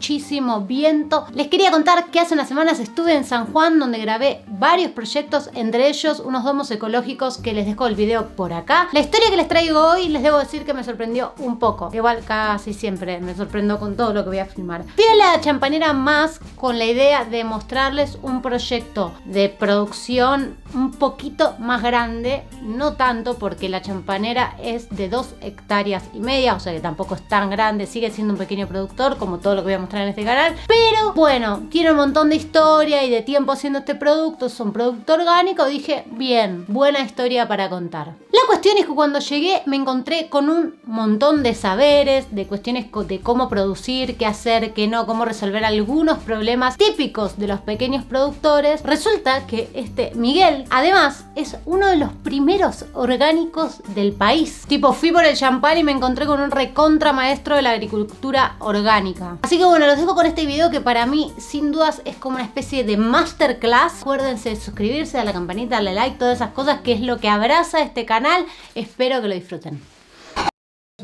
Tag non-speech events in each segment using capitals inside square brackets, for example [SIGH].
muchísimo viento. Les quería contar que hace unas semanas estuve en San Juan donde grabé varios proyectos, entre ellos unos domos ecológicos que les dejo el video por acá. La historia que les traigo hoy les debo decir que me sorprendió un poco. Igual casi siempre me sorprendo con todo lo que voy a filmar. Fui a la champanera más con la idea de mostrarles un proyecto de producción un poquito más grande, no tanto porque la champanera es de dos hectáreas y media, o sea que tampoco es tan grande, sigue siendo un pequeño productor como todo lo que voy a mostrar en este canal, pero bueno, tiene un montón de historia y de tiempo haciendo este producto, es un producto orgánico, dije, bien, buena historia para contar. La cuestión es que cuando llegué me encontré con un montón de saberes, de cuestiones de cómo producir, qué hacer, qué no, cómo resolver algunos problemas típicos de los pequeños productores. Resulta que este Miguel, además, es uno de los primeros orgánicos del país. Tipo, fui por el champán y me encontré con un recontra maestro de la agricultura orgánica. Así que bueno, los dejo con este video que para mí, sin dudas, es como una especie de masterclass. Acuérdense de suscribirse, a la campanita, darle like, todas esas cosas que es lo que abraza este canal. Espero que lo disfruten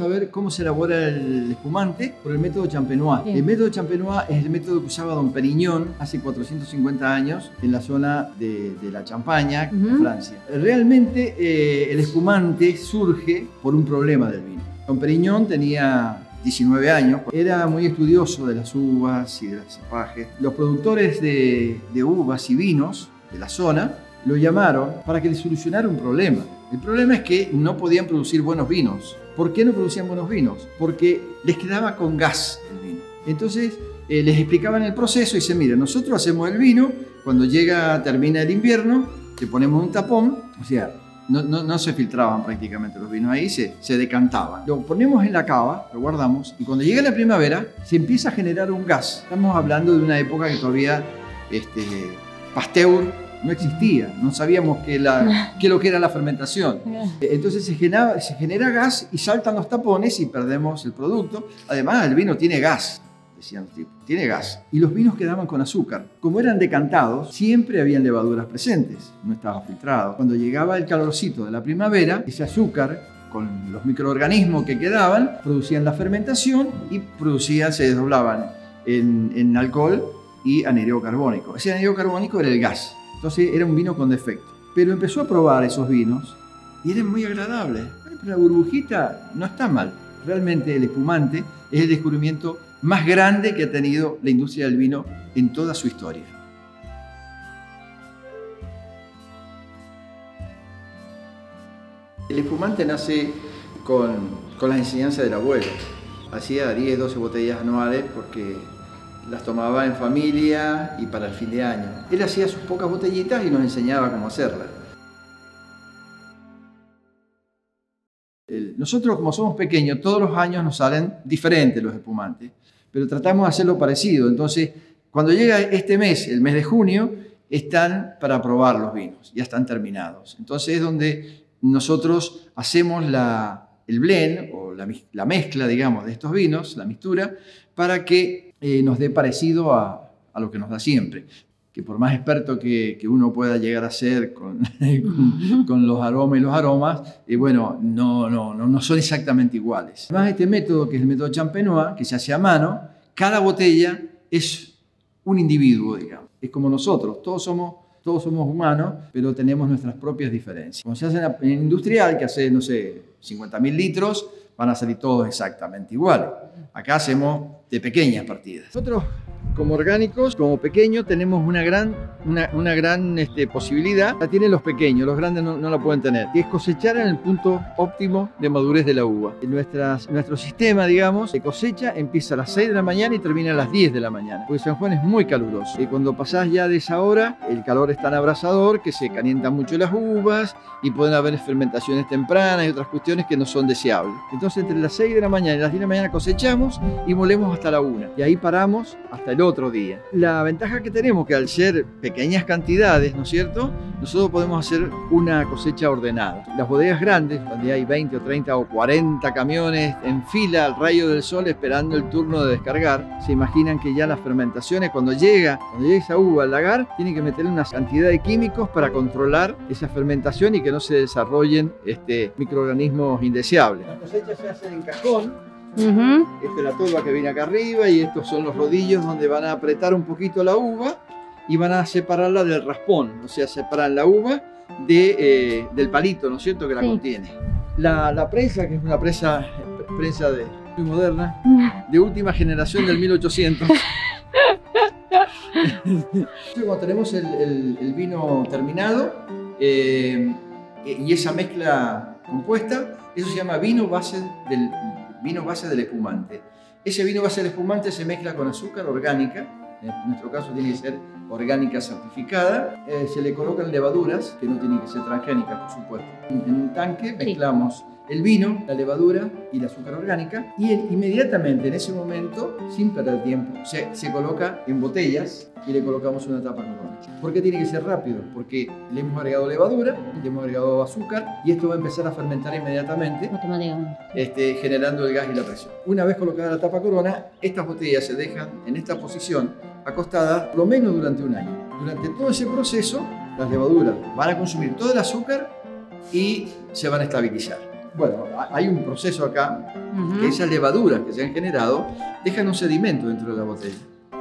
a ver cómo se elabora el espumante por el método Champenois. El método Champenois es el método que usaba Don Periñón hace 450 años en la zona de, la Champaña, Francia. Realmente eh, el espumante surge por un problema del vino. Don Periñón tenía 19 años, era muy estudioso de las uvas y de los cepajes. Los productores de, de uvas y vinos de la zona lo llamaron para que le solucionara un problema. El problema es que no podían producir buenos vinos ¿Por qué no producían buenos vinos? Porque les quedaba con gas el vino. Entonces eh, les explicaban el proceso y dicen, mira, nosotros hacemos el vino, cuando llega, termina el invierno, le ponemos un tapón, o sea, no, se filtraban prácticamente los vinos ahí, se, se, decantaban. Lo ponemos en la cava, lo guardamos, y cuando llega la primavera se empieza a generar un gas. Estamos hablando de una época que todavía este, Pasteur no existía, no sabíamos [LAUGHS] qué, lo que era la fermentación. [LAUGHS] Entonces se genera, se genera gas y saltan los tapones y perdemos el producto. Además, el vino tiene gas, decían los tipos, tiene gas. Y los vinos quedaban con azúcar. Como eran decantados, siempre habían levaduras presentes, no estaba filtrado. Cuando llegaba el calorcito de la primavera, ese azúcar con los microorganismos que quedaban, producían la fermentación y producían, se desdoblaban en, en alcohol y anhídrido carbónico. Ese anhídrido carbónico era el gas. Entonces era un vino con defecto. Pero empezó a probar esos vinos y eran muy agradables. la burbujita no está mal. Realmente el espumante es el descubrimiento más grande que ha tenido la industria del vino en toda su historia. El espumante nace con, con las enseñanzas del abuelo. Hacía 10, 12 botellas anuales porque las tomaba en familia y para el fin de año. Él hacía sus pocas botellitas y nos enseñaba cómo hacerlas. Nosotros como somos pequeños, todos los años nos salen diferentes los espumantes, pero tratamos de hacerlo parecido. Entonces, cuando llega este mes, el mes de junio, están para probar los vinos, ya están terminados. Entonces es donde nosotros hacemos el blend o la, la mezcla, digamos, de estos vinos, la mixtura, para que eh, nos dé parecido a, a, lo que nos da siempre. Que por más experto que, que uno pueda llegar a ser con, [LAUGHS] con, los aromas y los aromas, eh, bueno, no, no, no, no, son exactamente iguales. Además, este método, que es el método Champenois, que se hace a mano, cada botella es un individuo, digamos. Es como nosotros, todos somos todos somos humanos, pero tenemos nuestras propias diferencias. Cuando se hace en industrial, que hace, no sé, 50.000 litros, van a salir todos exactamente iguales. Acá hacemos de pequeñas partidas. Como orgánicos, como pequeños, tenemos una gran, una, una gran este, posibilidad. La tienen los pequeños, los grandes no, no, la pueden tener. Que es cosechar en el punto óptimo de madurez de la uva. Nuestras, nuestro sistema, digamos, de cosecha empieza a las 6 de la mañana y termina a las 10 de la mañana. Porque San Juan es muy caluroso. Y cuando pasás ya de esa hora, el calor es tan abrasador que se calientan mucho las uvas y pueden haber fermentaciones tempranas y otras cuestiones que no son deseables. Entonces, entre las 6 de la mañana y las 10 de la mañana cosechamos y molemos hasta la 1. Y ahí paramos hasta el otro día. La ventaja que tenemos que al ser pequeñas cantidades, ¿no es cierto? Nosotros podemos hacer una cosecha ordenada. Las bodegas grandes, donde hay 20 o 30 o 40 camiones en fila al rayo del sol esperando el turno de descargar, se imaginan que ya las fermentaciones, cuando llega, cuando llega esa uva al lagar, tienen que meterle una cantidad de químicos para controlar esa fermentación y que no se desarrollen este, microorganismos indeseables. La cosecha se hace en cajón Ujú. Esta es la tolva que viene acá arriba y estos son los rodillos donde van a apretar un poquito la uva y van a separarla del raspón, o sea, separan la uva de, eh, del palito, ¿no es cierto?, que la Sí. contiene. La, la prensa, que es una prensa, prensa de, muy moderna, [LAUGHS] de última generación del 1800. Cuando [LAUGHS] tenemos el, el- el vino terminado eh, y esa mezcla compuesta, eso se llama vino base del, vino base del espumante. Ese vino base del espumante se mezcla con azúcar orgánica, en nuestro caso tiene que ser orgánica certificada, eh, se le colocan levaduras, que no tienen que ser transgénicas, por supuesto. En en un tanque mezclamos el vino, la levadura y el azúcar orgánica y inmediatamente en ese momento, sin perder tiempo, se, se coloca en botellas y le colocamos una tapa corona. ¿Por qué tiene que ser rápido? Porque le hemos agregado levadura, le hemos agregado azúcar y esto va a empezar a fermentar inmediatamente este, generando el gas y la presión. Una vez colocada la tapa corona, estas botellas se dejan en esta posición acostadas por lo menos durante un año. Durante todo ese proceso, las levaduras van a consumir todo el azúcar y se van a estabilizar. Bueno, ha- hay un proceso acá que esas levaduras que se han generado dejan un sedimento dentro de la botella.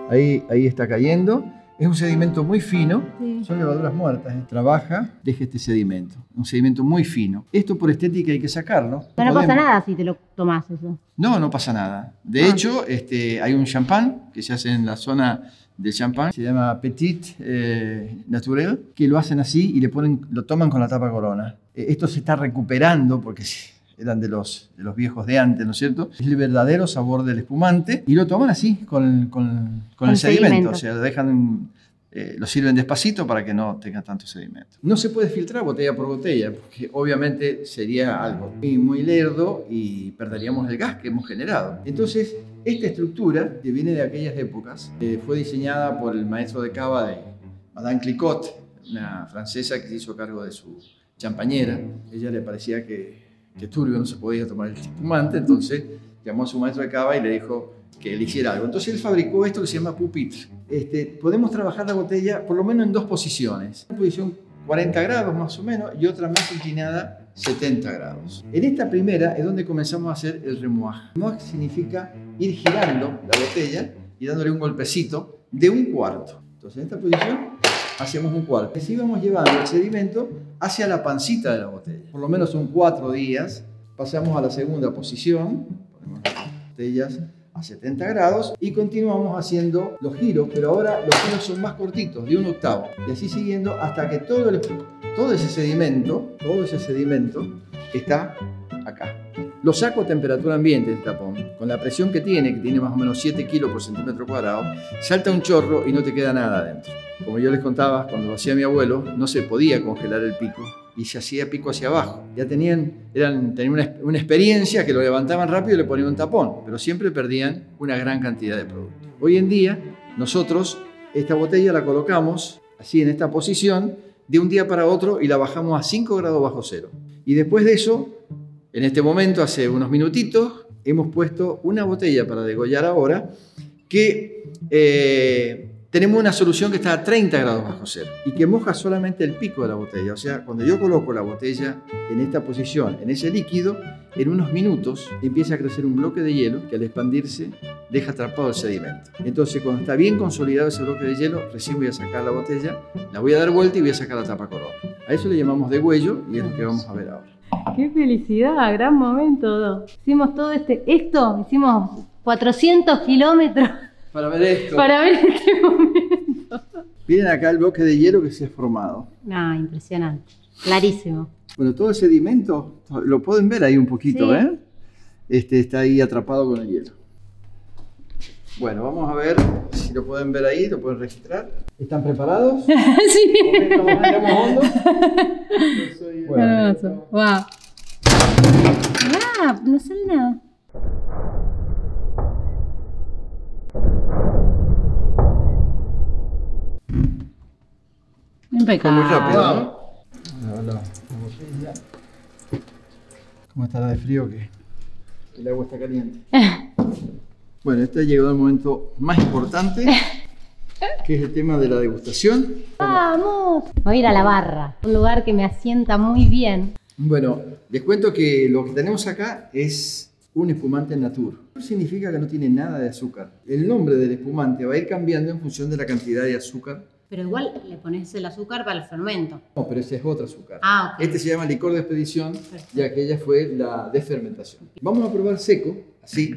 Ahí, ahí está cayendo. Es un sedimento muy fino. Sí. Son levaduras muertas. ¿eh? Trabaja, deja este sedimento. Un sedimento muy fino. Esto por estética hay que sacarlo. Pero no pasa nada si te lo tomás eso. no, no pasa nada. De Ah. hecho, este, hay un champán que se hace en la zona del champán, se llama Petit eh, Naturel, que lo hacen así y le ponen, lo toman con la tapa corona. Eh, esto se está recuperando porque sí, eran de los, de los viejos de antes, ¿no es cierto? Es el verdadero sabor del espumante y lo toman así, con, con- con el sedimento. sedimento. O sea, lo dejan, eh, lo sirven despacito para que no tenga tanto sedimento. No se puede filtrar botella por botella, porque obviamente sería algo muy, muy lerdo y perderíamos el gas que hemos generado. Entonces, esta estructura, que viene de aquellas épocas, eh, fue diseñada por el maestro de cava de Madame Clicquot, una francesa que se hizo cargo de su champañera. Ella le parecía que, que turbio no se podía tomar el espumante, entonces llamó a su maestro de cava y le dijo que le hiciera algo. Entonces él fabricó esto que se llama pupitre. Este, podemos trabajar la botella por lo menos en dos posiciones. Una posición 40 grados más o menos y otra más inclinada 70 grados. En esta primera es donde comenzamos a hacer el remouage. Remouage significa ir girando la botella y dándole un golpecito de un cuarto. Entonces en esta posición hacemos un cuarto. Así vamos llevando el sedimento hacia la pancita de la botella. Por lo menos son cuatro días. Pasamos a la segunda posición. Ponemos las botellas a 70 grados y continuamos haciendo los giros, pero ahora los giros son más cortitos, de un octavo. Y así siguiendo hasta que todo, ese sedimento, todo ese sedimento está acá. Lo saco a temperatura ambiente el tapón. Con la presión que tiene, que tiene más o menos 7 kilos por centímetro cuadrado, salta un chorro y no te queda nada adentro. Como yo les contaba, cuando lo hacía mi abuelo, no se podía congelar el pico y se hacía pico hacia abajo. Ya tenían, eran, tenían una, experiencia que lo levantaban rápido y le ponían un tapón, pero siempre perdían una gran cantidad de producto. Hoy en día, nosotros esta botella la colocamos así en esta posición de un día para otro y la bajamos a 5 grados bajo cero. Y después de eso, en este momento, hace unos minutitos, hemos puesto una botella para degollar ahora que eh, tenemos una solución que está a 30 grados bajo cero y que moja solamente el pico de la botella. O sea, cuando yo coloco la botella en esta posición, en ese líquido, en unos minutos empieza a crecer un bloque de hielo que al expandirse deja atrapado el sedimento. Entonces, cuando está bien consolidado ese bloque de hielo, recién voy a sacar la botella, la voy a dar vuelta y voy a sacar la tapa corona. A eso le llamamos degüello y es lo que vamos a ver ahora. Qué felicidad, gran momento. Hicimos todo este, esto, hicimos 400 kilómetros Para ver esto. para ver este momento. Miren acá el bloque de hielo que se ha formado. Ah, impresionante. Clarísimo. Bueno, todo el sedimento, lo pueden ver ahí un poquito, Sí. ¿eh? Este está ahí atrapado con el hielo. Bueno, vamos a ver si lo pueden ver ahí, lo pueden registrar. ¿Están preparados? [LAUGHS] sí. ¿Respiramos hondo? [LAUGHS] Bueno, Hermoso. Wow. Ah, no sale nada. Impecable. muy rápido, ¿no? La- la botella. ¿Cómo estará de frío que el agua está caliente? [LAUGHS] Bueno, este ha llegado el momento más importante, que es el tema de la degustación. Vamos. Voy a ir a la barra, un lugar que me asienta muy bien. Bueno, les cuento que lo que tenemos acá es un espumante natur. Significa que no tiene nada de azúcar. El nombre del espumante va a ir cambiando en función de la cantidad de azúcar. Pero igual le pones el azúcar para el fermento. No, pero ese es otro azúcar. Ah, ok. Este se llama licor de expedición Perfecto. y aquella fue la de fermentación. Vamos a probar seco, así.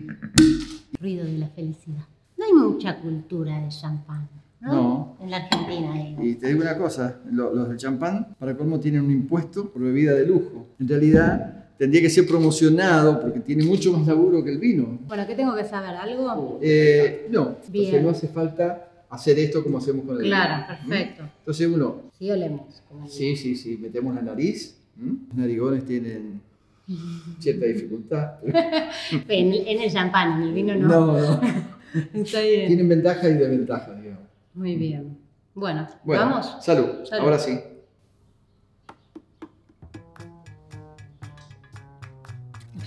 Ruido de la felicidad. No hay mucha cultura de champán, ¿no? No. En la Argentina, digo. Y te digo una cosa, lo- los del champán, para colmo tienen un impuesto por bebida de lujo. En realidad tendría que ser promocionado porque tiene mucho más laburo que el vino. Bueno, ¿qué tengo que saber? ¿Algo? Eh, no, Bien. entonces no hace falta hacer esto como hacemos con el Claro, vino. perfecto. Entonces uno, Sí, olemos. sí, sí, sí, metemos la nariz. Los narigones tienen cierta dificultad. [LAUGHS] En, en el champán, en el vino no. No, no. [LAUGHS] Está bien. Tienen ventajas y desventajas, digamos. Muy bien. Bueno, Bueno, ¿vamos? Salud. Salud. Ahora sí. [LAUGHS]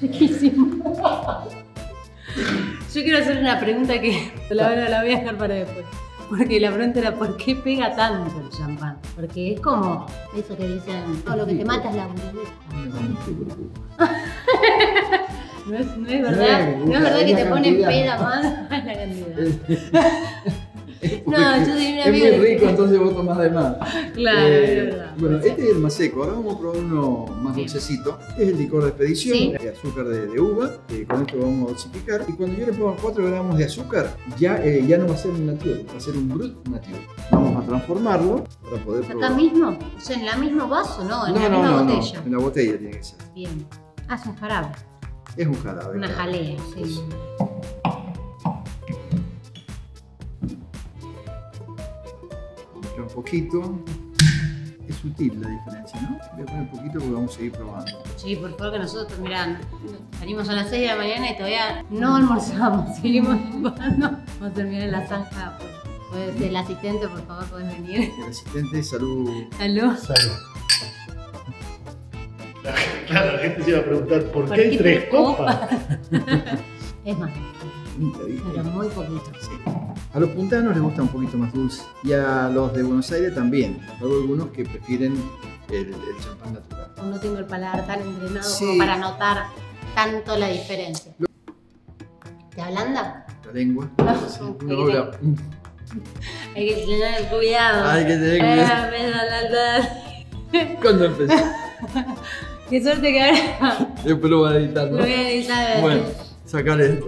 Riquísimo. Yo quiero hacer una pregunta que la, verdad la voy a dejar para después. Porque la pregunta era ¿por qué pega tanto el champán? Porque es como eso que dicen, "No, lo que te mata es la burbuja. [LAUGHS] No es, no es verdad, No es verdad que te ponen peda más la cantidad. [LAUGHS] [LAUGHS] No, yo soy una es muy rico, entonces vos tomás de más. Claro, Eh, es verdad. Bueno, este es el más seco. Ahora vamos a probar uno más Bien. dulcecito. Este es el licor de expedición, Sí. de azúcar de, de uva. que con esto vamos a dosificar. Y cuando yo le ponga 4 gramos de azúcar, ya, eh, ya no va a ser un nature, va a ser un brut nature. Vamos a transformarlo para poder ¿Acá probar. mismo? O sea, en la mismo vaso, ¿no? En no, la no, misma no, no, botella. en la botella tiene que ser. Bien. Ah, es un jarabe. Es un jarabe. Una claro. jalea, sí. Vamos poquito. Es sutil la diferencia, ¿no? Voy a poner poquito porque vamos a seguir probando. Sí, por favor, que nosotros, mirá, salimos a las 6 de la mañana y todavía no almorzamos. [LAUGHS] Seguimos jugando. Vamos a terminar en la zanja. Pues, el asistente, por favor, puedes venir. El asistente, salud. Salud. Salud. La- Claro, la gente se iba a preguntar por, ¿Por qué hay tres copas. [LAUGHS] Es más, pero muy poquito. A los puntanos les gusta un poquito más dulce y a los de Buenos Aires también. Hay algunos que prefieren el, el champán natural. No tengo el paladar tan entrenado Sí. como para notar tanto la diferencia. ¿Te ablanda? La lengua. [LAUGHS] Ok. una hora. Mm. [LAUGHS] Hay que tener cuidado. Hay que tener cuidado. Ah, [LAUGHS] ¿Cuándo empezó? Qué suerte que ahora Después lo van a editar, lo ¿no? voy a editar. Bueno, sacar esto.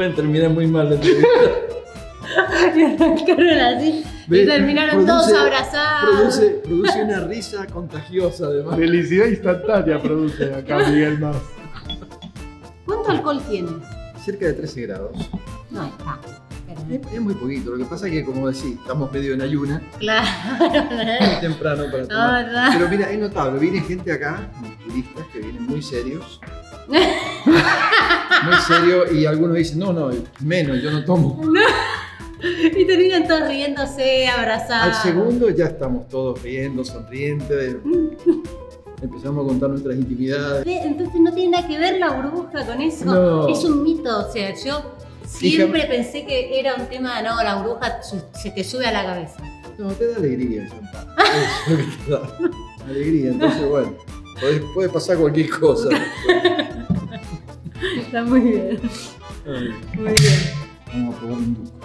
Pueden terminar muy mal la entrevista. [LAUGHS] Y arrancaron así. Ve, y terminaron todos abrazados. Produce, produce una risa contagiosa además. Felicidad instantánea produce acá Miguel Más. ¿Cuánto alcohol tiene? Cerca de 13 grados. No está. Es, es muy poquito. Lo que pasa es que, como decís, estamos medio en ayuna. Claro. [LAUGHS] muy temprano para tomar. No, no. Pero mira, es notable, viene gente acá, turistas que vienen muy serios. [LAUGHS] muy serios y algunos dicen, no, no, menos, yo no tomo. Y terminan todos riéndose, abrazados. Al segundo ya estamos todos riendo, sonrientes. Empezamos a contar nuestras intimidades. Entonces no tiene nada que ver la burbuja con eso. No. Es un mito. O sea, yo siempre pensé que era un tema, no, la burbuja se te sube a la cabeza. No, te da alegría el champán. Eso que te da. [LAUGHS] Alegría, entonces bueno, puede pasar cualquier cosa. [LAUGHS] Está muy bien. Muy bien. Vamos a probar un duco.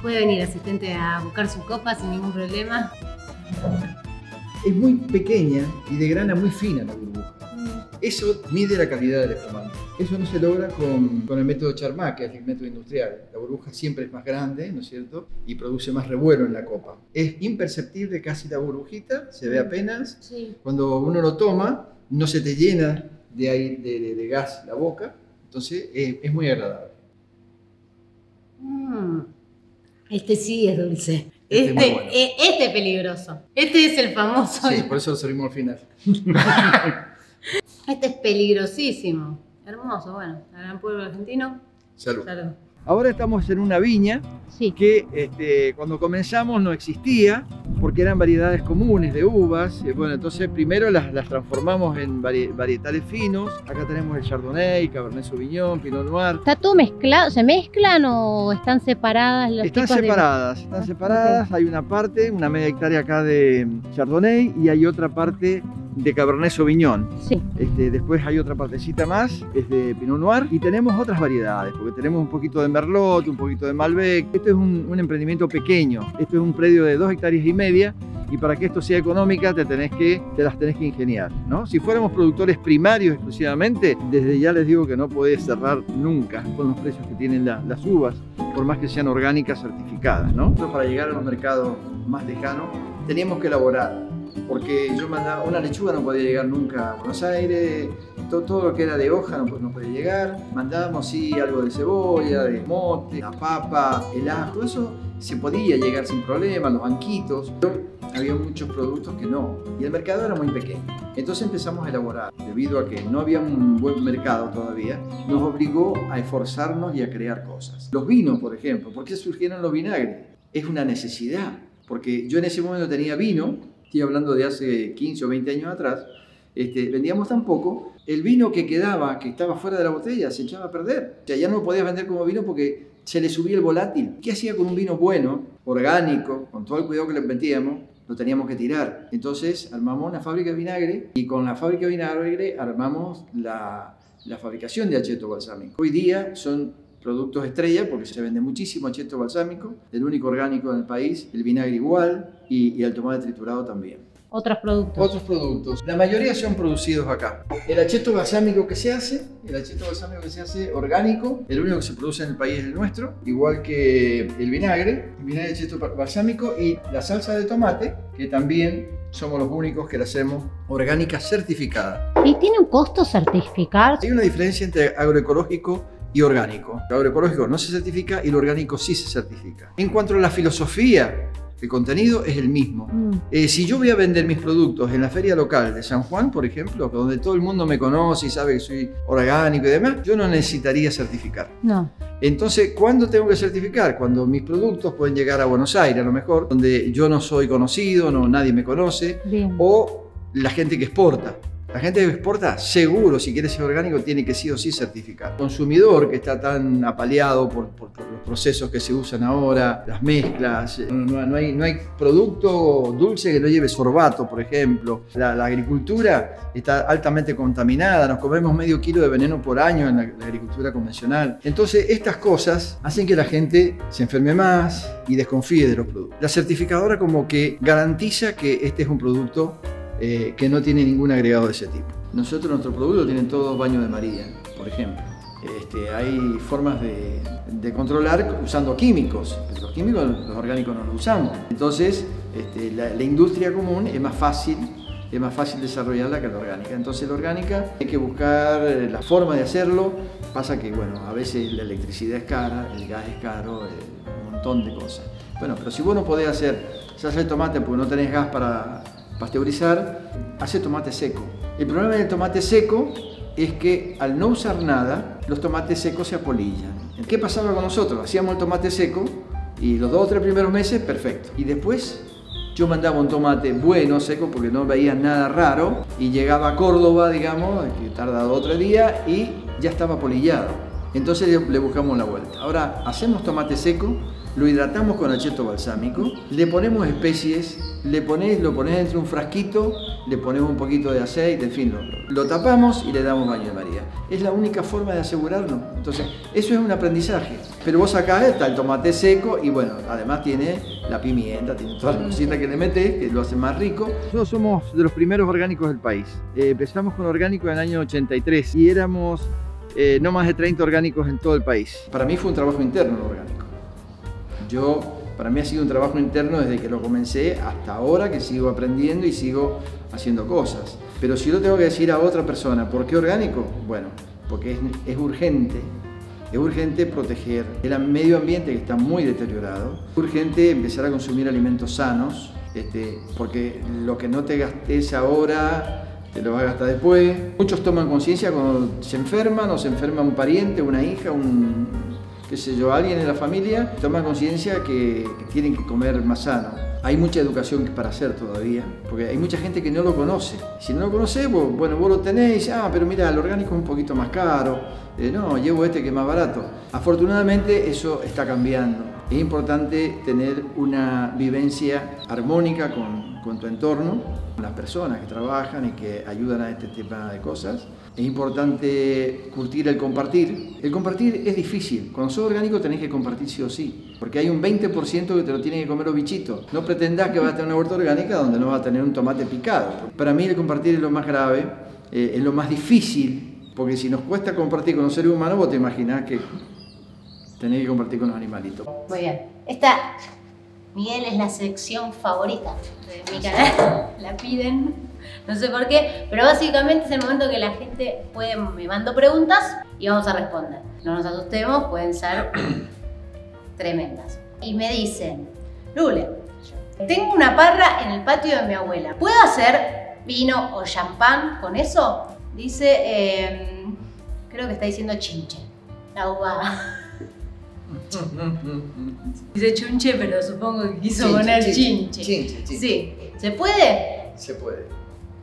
Puede venir asistente a buscar su copa sin ningún problema. Es muy pequeña y de grana muy fina la burbuja. Eso mide la calidad del espumante. Eso no se logra con, con el método Charmat, que es el método industrial. La burbuja siempre es más grande, ¿no es cierto? Y produce más revuelo en la copa. Es imperceptible casi la burbujita, se ve apenas. Sí. Cuando uno lo toma, no se te llena de, aire- de, de- de gas la boca. Entonces eh, es muy agradable. Mm. Este sí es dulce. Este es Este, bueno. eh, este es peligroso. Este es el famoso. Sí, por eso lo servimos al final. [LAUGHS] Este es peligrosísimo. Hermoso, bueno. Gran pueblo argentino. Salud. Salud. Ahora estamos en una viña Sí. que este, cuando comenzamos no existía porque eran variedades comunes de uvas. Eh, bueno, entonces primero las, las transformamos en vari- varietales finos. Acá tenemos el Chardonnay, Cabernet Sauvignon, Pinot Noir. ¿Está todo mezclado? ¿Se mezclan o están separadas los Están tipos de- separadas, están separadas. Hay una parte, una media hectárea acá de Chardonnay y hay otra parte de Cabernet Sauvignon. Sí. Este, después hay otra partecita más, es de Pinot Noir. Y tenemos otras variedades, porque tenemos un poquito de Merlot, un poquito de Malbec. Esto es un, un emprendimiento pequeño. Esto es un predio de dos hectáreas y media y para que esto sea económica te, tenés que, te las tenés que ingeniar. ¿no? Si fuéramos productores primarios exclusivamente, desde ya les digo que no podés cerrar nunca con los precios que tienen la- las uvas, por más que sean orgánicas certificadas. ¿no? Nosotros para llegar a los mercados más lejanos teníamos que elaborar, porque yo mandaba una lechuga no podía llegar nunca a Buenos Aires, todo, todo lo que era de hoja no, no podía llegar, mandábamos sí algo de cebolla, de mote, la papa, el ajo, eso se podía llegar sin problema, los banquitos, pero había muchos productos que no, y el mercado era muy pequeño. Entonces empezamos a elaborar, debido a que no había un buen mercado todavía, nos obligó a esforzarnos y a crear cosas. Los vinos, por ejemplo, ¿por qué surgieron los vinagres? Es una necesidad, porque yo en ese momento tenía vino, estoy hablando de hace 15 o 20 años atrás, este, vendíamos tan poco, el vino que quedaba, que estaba fuera de la botella, se echaba a perder. Ya no lo podías vender como vino porque se le subía el volátil. ¿Qué hacía con un vino bueno, orgánico, con todo el cuidado que le metíamos? Lo teníamos que tirar. Entonces armamos una fábrica de vinagre y con la fábrica de vinagre armamos la, la fabricación de acheto balsámico. Hoy día son productos estrella porque se vende muchísimo acheto balsámico, el único orgánico en el país, el vinagre igual y, y el tomate triturado también. Otros productos. Otros productos. La mayoría son producidos acá. El acheto balsámico que se hace, el acheto balsámico que se hace orgánico, el único que se produce en el país es el nuestro, igual que el vinagre, el vinagre de acheto balsámico y la salsa de tomate, que también somos los únicos que la hacemos orgánica certificada. ¿Y tiene un costo certificar? Hay una diferencia entre agroecológico y orgánico. Lo agroecológico no se certifica y lo orgánico sí se certifica. En cuanto a la filosofía, el contenido es el mismo. Mm, Eh, si yo voy a vender mis productos en la feria local de San Juan, por ejemplo, donde todo el mundo me conoce y sabe que soy orgánico y demás, yo no necesitaría certificar. no. Entonces, ¿cuándo tengo que certificar? Cuando mis productos pueden llegar a Buenos Aires, a lo mejor, donde yo no soy conocido, no, nadie me conoce, Bien. o la gente que exporta. La gente que exporta, seguro, si quiere ser orgánico, tiene que sí o sí certificar. El consumidor que está tan apaleado por, los procesos que se usan ahora, las mezclas, eh, no, hay, producto dulce que no lleve sorbato, por ejemplo. La, agricultura está altamente contaminada, nos comemos medio kilo de veneno por año en la agricultura convencional. Entonces, estas cosas hacen que la gente se enferme más y desconfíe de los productos. La certificadora como que garantiza que este es un producto eh, que no tiene ningún agregado de ese tipo. Nosotros, nuestro producto tienen todos baño de María, por ejemplo. Este, hay formas de, de controlar usando químicos. Los químicos, los orgánicos no los usamos. Entonces, este, la, la industria común es más fácil es más fácil desarrollarla que la orgánica. Entonces la orgánica hay que buscar eh, la forma de hacerlo. Pasa que, bueno, a veces la electricidad es cara, el gas es caro, eh, un montón de cosas. Bueno, pero si vos no podés hacer salsa de tomate porque no tenés gas para pasteurizar, hace tomate seco. El problema del tomate seco es que al no usar nada, los tomates secos se apolillan. ¿Qué pasaba con nosotros? Hacíamos el tomate seco y los dos o tres primeros meses, perfecto. Y después yo mandaba un tomate bueno, seco, porque no veía nada raro, y llegaba a Córdoba, digamos, que tarda dos o tres días, y ya estaba polillado. Entonces le- buscamos la vuelta. Ahora, hacemos tomate seco, lo hidratamos con acheto balsámico, le ponemos especies, le pones, lo pones dentro de un frasquito, le ponemos un poquito de aceite, en fin, lo, lo tapamos y le damos baño de María. Es la única forma de asegurarlo. Entonces, eso es un aprendizaje. Pero vos acá está el tomate seco y bueno, además tiene la pimienta, tiene todas las cositas que le metes, que lo hace más rico. Nosotros somos de los primeros orgánicos del país. Eh, empezamos con orgánico en el año 83 y éramos eh, no más de 30 orgánicos en todo el país. Para mí fue un trabajo interno lo orgánico. Yo, para mí ha sido un trabajo interno desde que lo comencé hasta ahora que sigo aprendiendo y sigo haciendo cosas. Pero si yo tengo que decir a otra persona, ¿por qué orgánico? Bueno, porque es, urgente. Es urgente proteger el medio ambiente que está muy deteriorado. Es urgente empezar a consumir alimentos sanos, este, porque lo que no te gastes ahora te lo vas a gastar después. Muchos toman conciencia cuando se enferman o se enferma un pariente, una hija, un, qué sé yo, alguien en la familia, toman conciencia que, tienen que comer más sano. Hay mucha educación para hacer todavía, porque hay mucha gente que no lo conoce. Si no lo conoce, vos, bueno, vos lo tenés, ah, pero mira, el orgánico es un poquito más caro. Eh, no, llevo este que es más barato. Afortunadamente eso está cambiando. Es importante tener una vivencia armónica con, con tu entorno, con las personas que trabajan y que ayudan a este tema de cosas. Es importante curtir el compartir. El compartir es difícil. Cuando sos orgánico tenés que compartir sí o sí. Porque hay un 20% que te lo tienen que comer los bichitos. No pretendás que vas a tener una huerta orgánica donde no vas a tener un tomate picado. Para mí el compartir es lo más grave, eh, es lo más difícil. Porque si nos cuesta compartir con los seres humanos, vos te imaginás que tenés que compartir con los animalitos. Muy bien. Esta, Miguel, es la sección favorita de mi canal. [LAUGHS] La piden, no sé por qué, pero básicamente es el momento que la gente puede, me mando preguntas y vamos a responder. No nos asustemos, pueden ser [COUGHS] tremendas. Y me dicen, Lule, tengo una parra en el patio de mi abuela. ¿Puedo hacer vino o champán con eso? Dice, eh, creo que está diciendo chinche. La uva. [LAUGHS] Dice chunche, pero supongo que quiso Chinche, poner chinche, chinche. chinche, chinche. Sí. ¿Se puede? Se puede.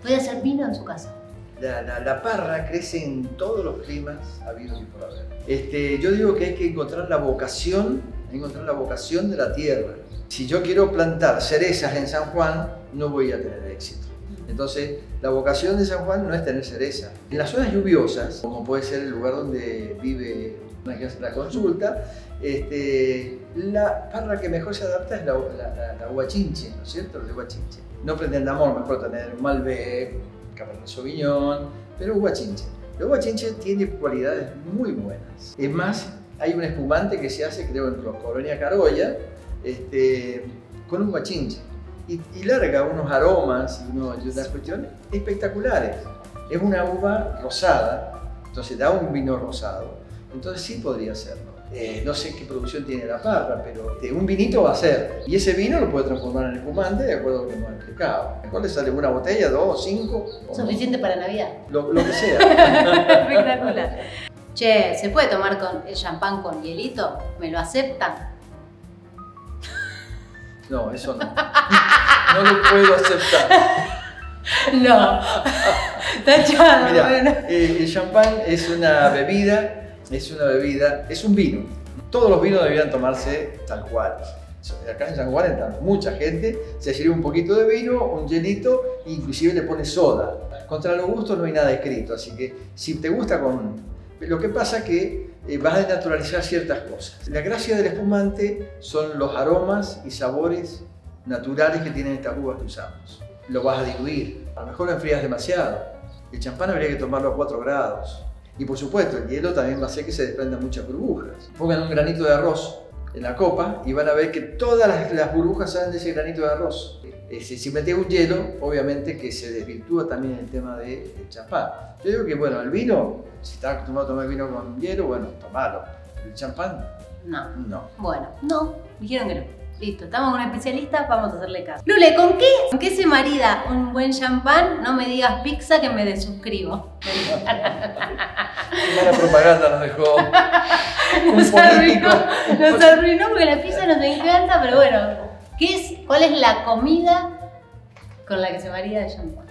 Puede hacer vino en su casa. La, la- la parra crece en todos los climas habidos y por haber. Este, yo digo que hay que encontrar la vocación, hay que encontrar la vocación de la tierra. Si yo quiero plantar cerezas en San Juan, no voy a tener éxito. Entonces, la vocación de San Juan no es tener cereza. En las zonas lluviosas, como puede ser el lugar donde vive que hace la consulta, este, la parra que mejor se adapta es la, la, la, la uva chinche, ¿no es cierto? La uva chinche. No pretendamos mejor tener un Malbec, Cabernet Sauvignon, pero uva chinche. La uva chinche tiene cualidades muy buenas. Es más, hay un espumante que se hace, creo, en colonia Carolla, este, con uva chinche. Y, y larga unos aromas y unas cuestiones espectaculares. Es una uva rosada, entonces da un vino rosado. Entonces sí podría hacerlo. Eh, no sé qué producción tiene la parra, pero este, un vinito va a ser. Y ese vino lo puede transformar en espumante de acuerdo a lo que hemos explicado. Mejor le sale una botella, dos, cinco, o Suficiente para Navidad. lo, lo que sea. [LAUGHS] Espectacular. Che, ¿se puede tomar con el champán con hielito? ¿Me lo aceptan? No, eso no. No lo puedo aceptar. No. [LAUGHS] Tachado. Mira, bueno. eh, el champán es una bebida, es una bebida, es un vino. Todos los vinos deberían tomarse tal cual. Acá en San Juan está mucha gente, se sirve un poquito de vino, un hielito, inclusive le pone soda. Contra los gustos no hay nada escrito, así que si te gusta con... Lo que pasa que eh, vas a naturalizar ciertas cosas. La gracia del espumante son los aromas y sabores naturales que tienen estas uvas que usamos. Lo vas a diluir, a lo mejor lo enfrías demasiado. El champán habría que tomarlo a 4 grados. Y por supuesto, el hielo también va a hacer que se desprendan muchas burbujas. Pongan un granito de arroz en la copa y van a ver que todas las, las burbujas salen de ese granito de arroz. Eh, si, si metes un hielo, obviamente que se desvirtúa también el tema del champán. Yo digo que, bueno, el vino, si estás acostumbrado a tomar vino con hielo, bueno, tomalo. El champán, No. no. Bueno, no. Dijeron que no. Listo, estamos con un especialista, vamos a hacerle caso. Lule, ¿con qué, ¿con qué se marida un buen champán? No me digas pizza que me desuscribo. [LAUGHS] Mala propaganda nos dejó [LAUGHS] un Nos arruinó, nos arruinó porque la pizza nos encanta, pero bueno, ¿qué es, ¿cuál es la comida con la que se marida el champán?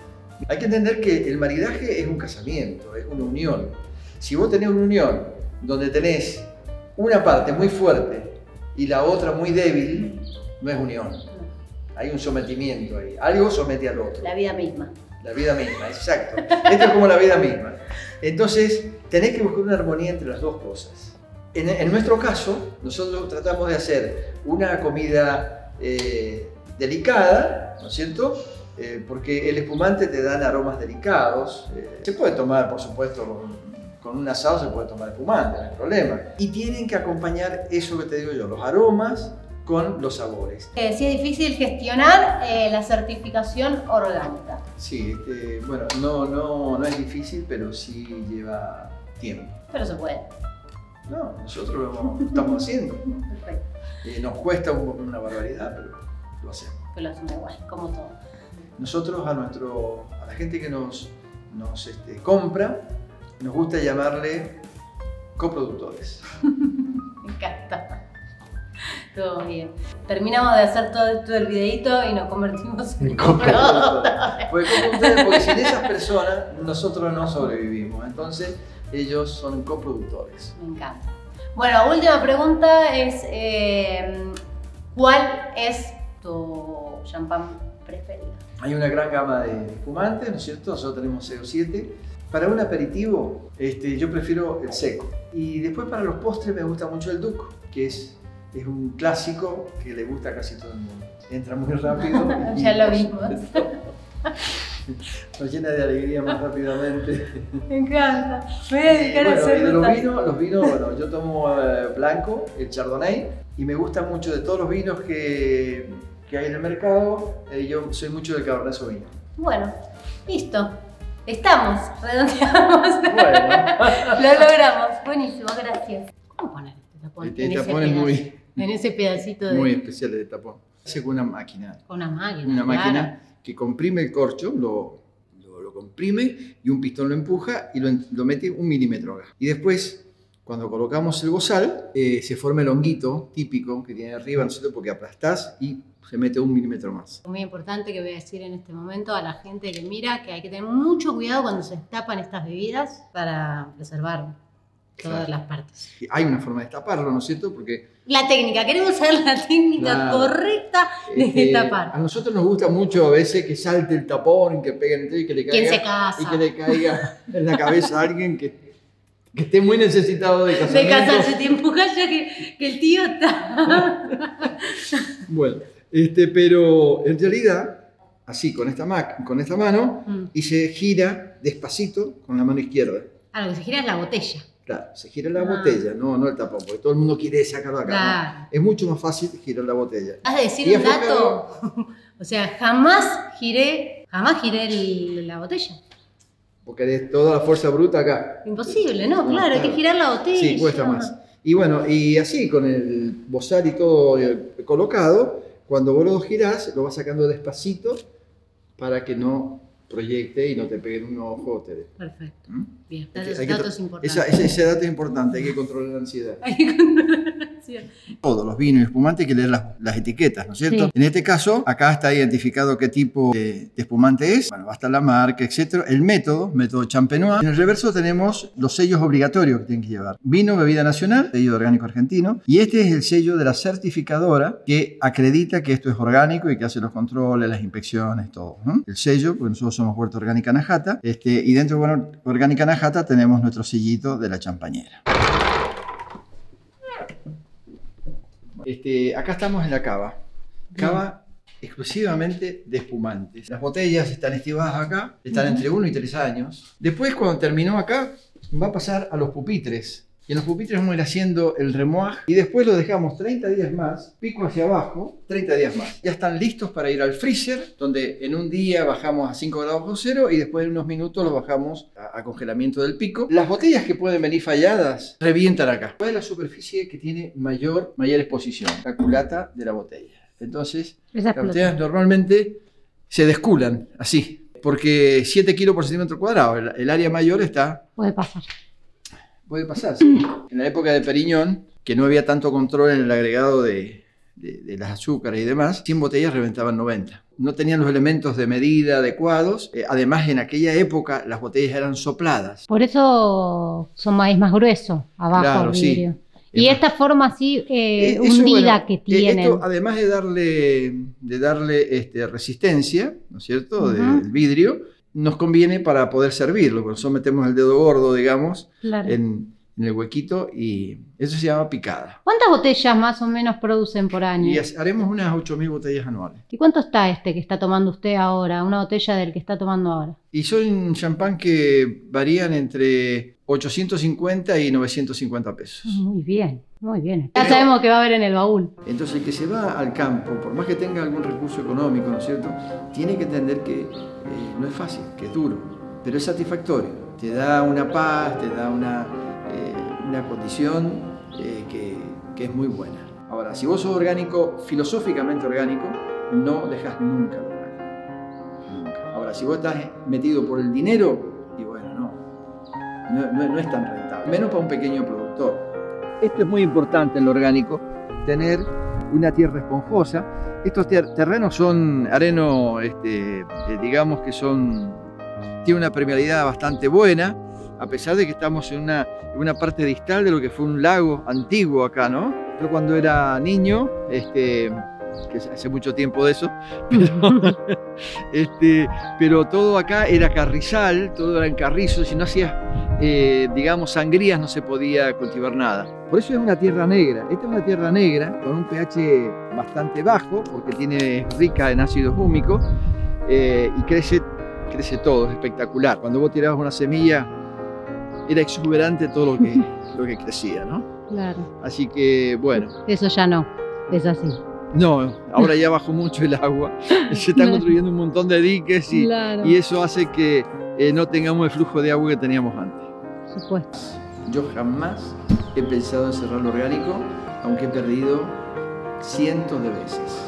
Hay que entender que el maridaje es un casamiento, es una unión. Si vos tenés una unión donde tenés una parte muy fuerte y la otra muy débil, no es unión. Hay un sometimiento ahí. Algo somete al otro. La vida misma. La vida misma, exacto. Esto es como la vida misma. Entonces, tenés que buscar una armonía entre las dos cosas. En, en nuestro caso, nosotros tratamos de hacer una comida eh, delicada, ¿no es cierto? Eh, porque el espumante te dan aromas delicados. Eh, se puede tomar, por supuesto, con, con un asado se puede tomar espumante, no hay problema. Y tienen que acompañar eso que te digo yo, los aromas con los sabores. Eh, si es difícil gestionar eh, la certificación orgánica. Sí, este, bueno, no, no, no es difícil, pero sí lleva tiempo. Pero se puede. No, nosotros lo estamos haciendo. [LAUGHS] Perfecto. Eh, nos cuesta un- una barbaridad, pero lo hacemos. Que lo hacemos igual, como todo. Nosotros a, nuestro, a la gente que nos, nos este, compra, nos gusta llamarle coproductores. [LAUGHS] Me encanta. Todo bien. Terminamos de hacer todo esto del videito y nos convertimos en [LAUGHS] En coproductores. Porque, coproductores, porque sin esas personas nosotros no sobrevivimos. Entonces ellos son coproductores. Me encanta. Bueno, última pregunta es, eh, ¿cuál es tu champán preferidos. Hay una gran gama de espumantes, ¿no es cierto? Nosotros tenemos CO7. Para un aperitivo, este, yo prefiero el seco. Y después para los postres me gusta mucho el Duc, que es, es un clásico que le gusta a casi todo el mundo. Entra muy rápido. [LAUGHS] y- Ya lo vimos. Nos llena de alegría más rápidamente. Me encanta. Voy a dedicar a Bueno, hacer y de los vinos, los vinos, bueno, yo tomo eh, blanco, el Chardonnay, y me gusta mucho de todos los vinos que, que hay en el mercado, eh, yo soy mucho del Cabernet Sauvignon. Bueno, listo. Estamos, redondeamos. [LAUGHS] Bueno. [LAUGHS] Lo logramos. Buenísimo, gracias. ¿Cómo poner este tapón? Este en ese tapón es muy- En ese pedacito de. Muy especial de tapón. Hace con una máquina, Con una máquina. una claro. máquina que comprime el corcho, lo, lo, lo comprime y un pistón lo empuja y lo, lo mete un milímetro acá. Y después, cuando colocamos el bozal, eh, se forma el honguito típico que tiene arriba, ¿no es cierto? Porque aplastás y se mete un milímetro más. Muy importante que voy a decir en este momento a la gente que mira que hay que tener mucho cuidado cuando se tapan estas bebidas para preservar todas Claro. las partes. Hay una forma de taparlo, ¿no es cierto? Porque La técnica, queremos saber la técnica correcta de este, tapar. a nosotros nos gusta mucho a veces que salte el tapón que pegue entre y que le caiga, ¿Quién se casa? y que le caiga [LAUGHS] en la cabeza a alguien que, que esté muy necesitado de De casamiento. casarse, te empujas [LAUGHS] ya que, que el tío está. Bueno, este, pero en realidad, así, con esta, ma- con esta mano, Mm. y se gira despacito con la mano izquierda. Ah, lo que se gira es la botella. Claro, se gira la Ah. botella, no, no el tapón, porque todo el mundo quiere sacarlo acá. ¿no? Claro. Es mucho más fácil girar la botella. ¿Has de decir un dato? [LAUGHS] o sea, jamás giré, jamás giré el- la botella. Porque es toda la fuerza bruta acá. Imposible, ¿no? No, Claro, hay que claro. girar la botella. Sí, cuesta más. Y bueno, y así con el bozal y todo eh, colocado, cuando vos lo girás, lo vas sacando despacito para que no proyecte y no te pegue en un ojo. o te- Perfecto. ¿Mm? Bien, Hay que- datos, hay que datos importantes. esa- ese, ese dato es importante, hay que controlar la ansiedad. [LAUGHS] Hay que controlar la ansiedad. Todos los vinos y espumantes hay que leer las, las etiquetas, ¿no es cierto? Sí. En este caso, acá está identificado qué tipo de, de espumante es, bueno, va a estar la marca, etc. El método, método Champenois. En el reverso tenemos los sellos obligatorios que tienen que llevar. Vino, bebida nacional, sello orgánico argentino. Y este es el sello de la certificadora que acredita que esto es orgánico y que hace los controles, las inspecciones, todo. ¿no? El sello, porque nosotros somos Huerta Orgánica Najata. Este, y dentro de Huerta Orgánica Najata tenemos nuestro sellito de la champañera. Este, acá estamos en la cava. Cava exclusivamente de espumantes. Las botellas están estivadas acá, están entre 1 y 3 años. Después, cuando terminó acá, va a pasar a los pupitres. Y en los pupitres vamos a ir haciendo el remoaje y después lo dejamos 30 días más, pico hacia abajo, 30 días más. Ya están listos para ir al freezer, donde en un día bajamos a 5 grados bajo cero y después en unos minutos los bajamos a, a congelamiento del pico. Las botellas que pueden venir falladas revientan acá. ¿Cuál es la superficie que tiene mayor, mayor exposición? La culata de la botella. Entonces, las botellas normalmente se desculan así, porque 7 kilos por centímetro cuadrado. El, el área mayor está Puede pasar. Puede pasar. sí. En la época de Periñón, que no había tanto control en el agregado de, de- de las azúcares y demás, 100 botellas reventaban 90. No tenían los elementos de medida adecuados. Eh, además, en aquella época las botellas eran sopladas. Por eso son maíz más grueso abajo Claro, sí. Es Y más- esta forma así eh, Eh, hundida bueno, que eh, tienen. Esto, además de darle, de darle este, resistencia, ¿no es cierto?, Ujú. del vidrio, nos conviene para poder servirlo. Por eso metemos el dedo gordo, digamos, Claro. en, en el huequito y eso se llama picada. ¿Cuántas botellas más o menos producen por año? Y ¿Y, ha- haremos unas 8.000 botellas anuales. cuánto está este que está tomando usted ahora? Una botella del que está tomando ahora. Y son champán que varían entre 850 y 950 pesos. Muy bien, muy bien. Ya sabemos que va a haber en el baúl. Entonces el que se va al campo, por más que tenga algún recurso económico, ¿no es cierto? Tiene que entender que eh, no es fácil, que es duro, pero es satisfactorio. Te da una paz, te da una, eh, una condición eh, que, que es muy buena. Ahora, si vos sos orgánico, filosóficamente orgánico, no dejas nunca lo orgánico. Nunca. Ahora, si vos estás metido por el dinero, y bueno, no. No, no- no es tan rentable. Menos para un pequeño productor. Esto es muy importante en lo orgánico, tener una tierra esponjosa. Estos ter- terrenos son areno, este, eh, digamos que son, tiene una permeabilidad bastante buena, a pesar de que estamos en una, en una parte distal de lo que fue un lago antiguo acá, ¿no? Yo cuando era niño, este, que hace mucho tiempo de eso, pero, [LAUGHS] este, pero todo acá era carrizal, todo era en carrizo, si no hacías, eh, digamos, sangrías no se podía cultivar nada. Por eso es una tierra negra. Esta es una tierra negra con un pH bastante bajo, porque tiene es rica en ácidos húmicos eh, y crece, crece todo, es espectacular. Cuando vos tirabas una semilla, era exuberante todo lo que, [LAUGHS] lo que crecía, ¿no? Claro. Así que, bueno, Eso ya no. Es así. No, ahora ya [LAUGHS] bajó mucho el agua, [LAUGHS] se están construyendo un montón de diques y, Claro. y eso hace que eh, no tengamos el flujo de agua que teníamos antes. Supuesto. Yo jamás he pensado en cerrar lo orgánico, aunque he perdido cientos de veces.